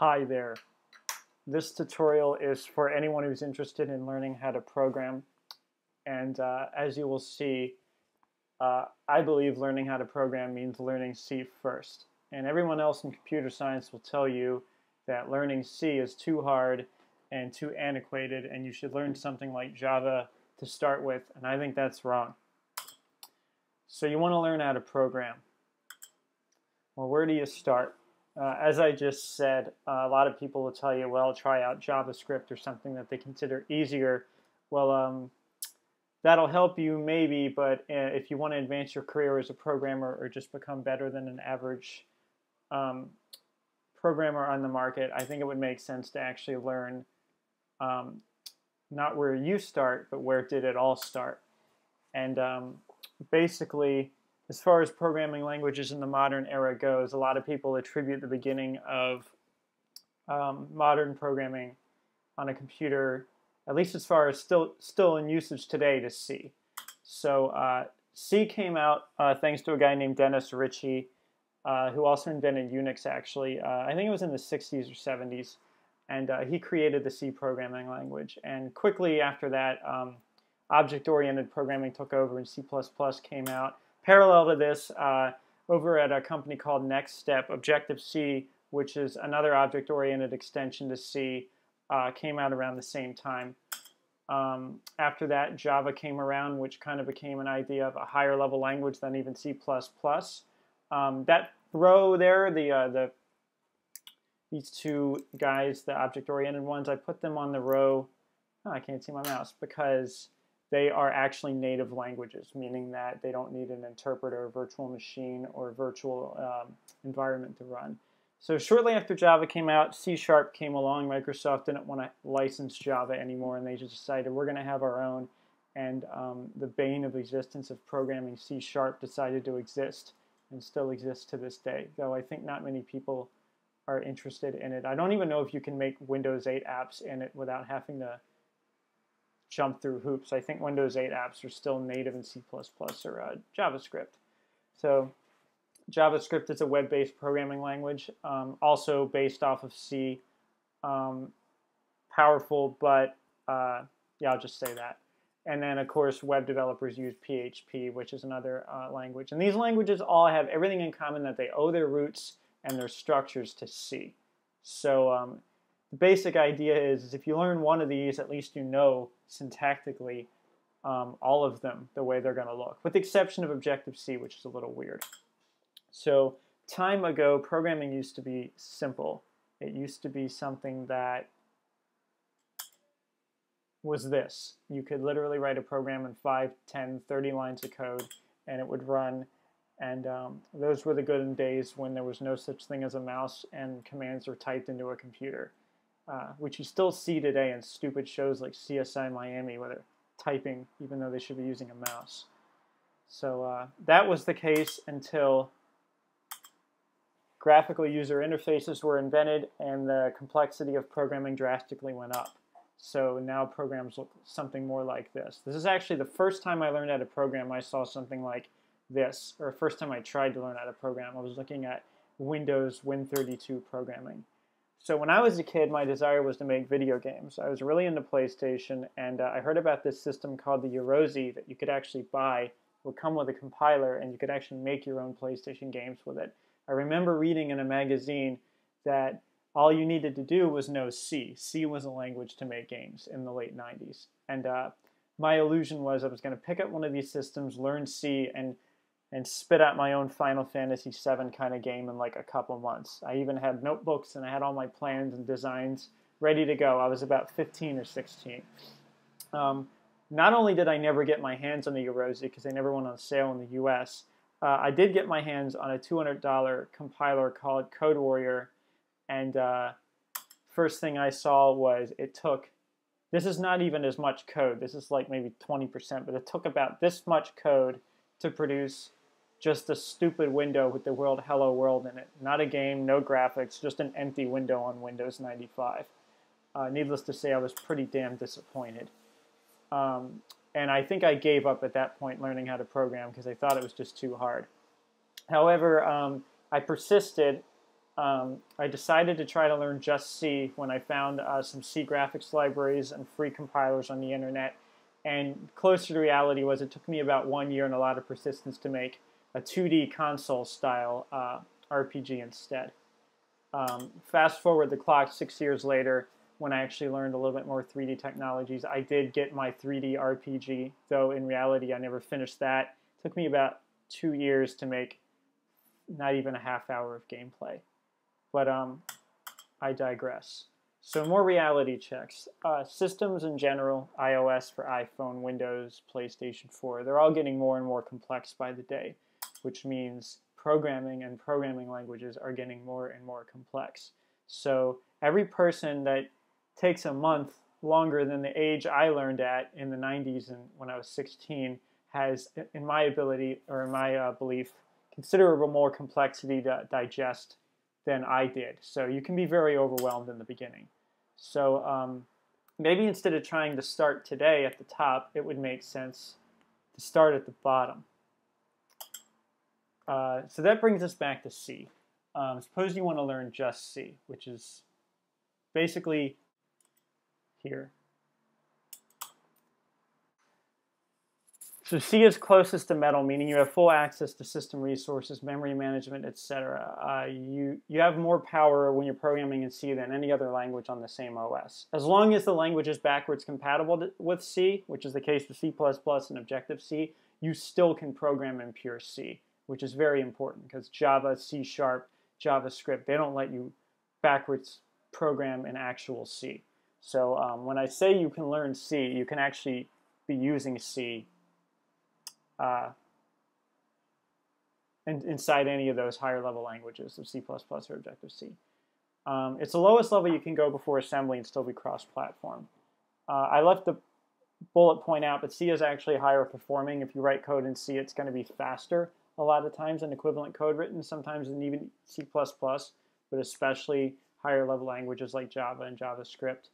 Hi there. This tutorial is for anyone who's interested in learning how to program. And uh, as you will see, uh, I believe learning how to program means learning C first. And everyone else in computer science will tell you that learning C is too hard and too antiquated and you should learn something like Java to start with. And I think that's wrong. So you want to learn how to program. Well, where do you start? Uh, as I just said, uh, a lot of people will tell you, well, try out JavaScript or something that they consider easier. Well, um, that'll help you maybe, but uh, if you want to advance your career as a programmer or just become better than an average um, programmer on the market, I think it would make sense to actually learn um, not where you start, but where did it all start. And um, basically, as far as programming languages in the modern era goes, a lot of people attribute the beginning of um, modern programming on a computer, at least as far as still still in usage today, to C. So uh, C came out uh, thanks to a guy named Dennis Ritchie, uh, who also invented Unix. Actually, uh, I think it was in the 60s or 70s, and uh, he created the C programming language. And quickly after that, um, object-oriented programming took over, and C++ came out Parallel to this, uh, over at a company called NeXTSTEP, Objective-C, which is another object-oriented extension to C, uh, came out around the same time. Um, after that, Java came around, which kind of became an idea of a higher level language than even C++. Um, that row there, the, uh, the these two guys, the object-oriented ones, I put them on the row. Oh, I can't see my mouse because they are actually native languages, meaning that they don't need an interpreter, virtual machine, or virtual um, environment to run. So shortly after Java came out, C Sharp came along. Microsoft didn't want to license Java anymore, and they just decided we're going to have our own. And um, the bane of existence of programming, C Sharp, decided to exist and still exists to this day, though I think not many people are interested in it. I don't even know if you can make Windows 8 apps in it without having to jump through hoops. I think Windows 8 apps are still native in C++ or uh, JavaScript. So JavaScript is a web-based programming language, um, also based off of C. Um, powerful, but uh, yeah, I'll just say that. And then, of course, web developers use PHP, which is another uh, language. And these languages all have everything in common that they owe their roots and their structures to C. So um, the basic idea is, is if you learn one of these, at least you know syntactically um, all of them the way they're going to look, with the exception of Objective-C, which is a little weird. So time ago, programming used to be simple. It used to be something that was this. You could literally write a program in 5, 10, 30 lines of code, and it would run. And um, those were the good days when there was no such thing as a mouse and commands were typed into a computer uh, which you still see today in stupid shows like CSI Miami where they're typing even though they should be using a mouse. So uh, that was the case until graphical user interfaces were invented and the complexity of programming drastically went up. So now programs look something more like this. This is actually the first time I learned how to program I saw something like this, or first time I tried to learn how to program. I was looking at Windows Win32 programming. So when I was a kid, my desire was to make video games. I was really into PlayStation, and uh, I heard about this system called the Yaroze that you could actually buy. It would come with a compiler, and you could actually make your own PlayStation games with it. I remember reading in a magazine that all you needed to do was know C. C was a language to make games in the late 90s. And uh, my illusion was I was going to pick up one of these systems, learn C, and and spit out my own Final Fantasy VII kind of game in like a couple months. I even had notebooks and I had all my plans and designs ready to go. I was about 15 or 16. Um, not only did I never get my hands on the Yaroze because they never went on sale in the U.S., uh, I did get my hands on a $200 compiler called Code Warrior, and uh, first thing I saw was it took. This is not even as much code. This is like maybe 20%, but it took about this much code to produce just a stupid window with the world Hello World in it. Not a game, no graphics, just an empty window on Windows 95. Uh, needless to say, I was pretty damn disappointed. Um, and I think I gave up at that point learning how to program because I thought it was just too hard. However, um, I persisted Um, I decided to try to learn just C when I found uh, some C graphics libraries and free compilers on the internet. And closer to reality was it took me about one year and a lot of persistence to make a 2D console style uh, RPG instead. Um, fast forward the clock six years later, when I actually learned a little bit more 3D technologies, I did get my 3D RPG, though in reality I never finished that. It took me about two years to make not even a half hour of gameplay. But um, I digress. So more reality checks. Uh, systems in general, iOS for iPhone, Windows, PlayStation 4, they're all getting more and more complex by the day, which means programming and programming languages are getting more and more complex. So every person that takes a month longer than the age I learned at in the 90s and when I was 16 has, in my ability or in my uh, belief, considerable more complexity to digest than I did. So you can be very overwhelmed in the beginning. So um, maybe instead of trying to start today at the top, it would make sense to start at the bottom. Uh, so that brings us back to C. Um, suppose you want to learn just C, which is basically here. So C is closest to metal, meaning you have full access to system resources, memory management, etc. Uh, you, you have more power when you're programming in C than any other language on the same OS. As long as the language is backwards compatible to, with C, which is the case with C++ and Objective-C, you still can program in pure C, which is very important because Java, C Sharp, JavaScript, they don't let you backwards program in actual C. So um, when I say you can learn C, you can actually be using C uh, in, inside any of those higher level languages of C++ or Objective-C. Um, it's the lowest level you can go before assembly and still be cross-platform. Uh, I left the bullet point out, but C is actually higher performing. If you write code in C, it's going to be faster a lot of times than equivalent code written, sometimes in even C++, but especially higher level languages like Java and JavaScript.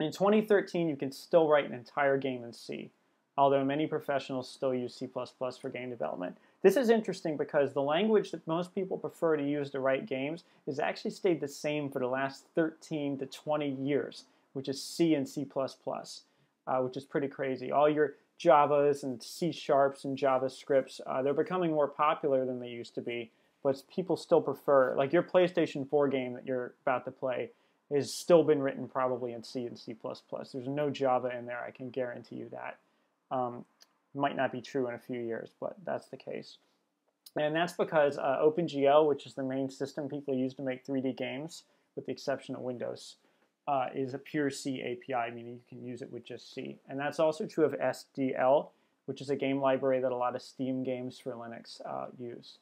In 2013, you can still write an entire game in C although many professionals still use C++ for game development. This is interesting because the language that most people prefer to use to write games has actually stayed the same for the last 13 to 20 years, which is C and C++, uh, which is pretty crazy. All your Javas and C Sharps and JavaScripts, uh, they're becoming more popular than they used to be, but people still prefer, like your PlayStation 4 game that you're about to play, has still been written probably in C and C++. There's no Java in there, I can guarantee you that. Um, might not be true in a few years, but that's the case. And that's because uh, OpenGL, which is the main system people use to make 3D games, with the exception of Windows, uh, is a pure C API, meaning you can use it with just C. And that's also true of SDL, which is a game library that a lot of Steam games for Linux uh, use.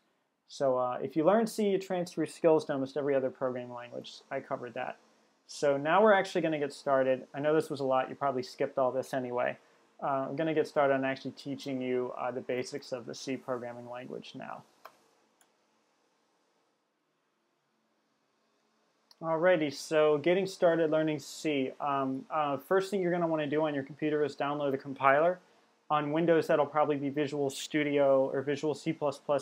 So uh, if you learn C, you transfer your skills to almost every other programming language. I covered that. So now we're actually going to get started. I know this was a lot. You probably skipped all this anyway. Uh, I'm going to get started on actually teaching you uh, the basics of the C programming language now. Alrighty, so getting started learning C. Um, uh, first thing you're going to want to do on your computer is download a compiler. On Windows, that'll probably be Visual Studio or Visual C++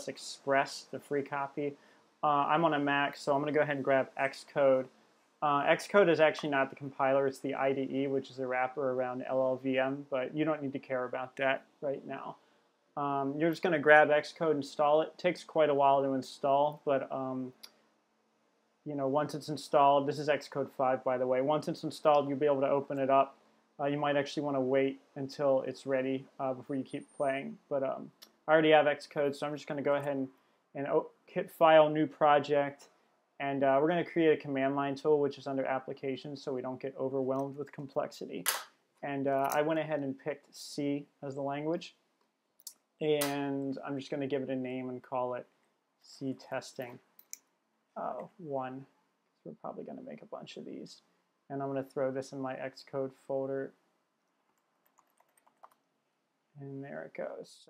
Express, the free copy. Uh, I'm on a Mac, so I'm going to go ahead and grab Xcode. Uh, Xcode is actually not the compiler, it's the IDE, which is a wrapper around LLVM, but you don't need to care about that right now. Um, you're just going to grab Xcode, install it. it. takes quite a while to install, but um, you know, once it's installed, this is Xcode 5 by the way, once it's installed you'll be able to open it up. Uh, you might actually want to wait until it's ready uh, before you keep playing, but um, I already have Xcode, so I'm just going to go ahead and, and hit File, New Project, and uh, we're going to create a command line tool, which is under applications, so we don't get overwhelmed with complexity. And uh, I went ahead and picked C as the language. And I'm just going to give it a name and call it C testing uh, 1. We're probably going to make a bunch of these. And I'm going to throw this in my Xcode folder. And there it goes.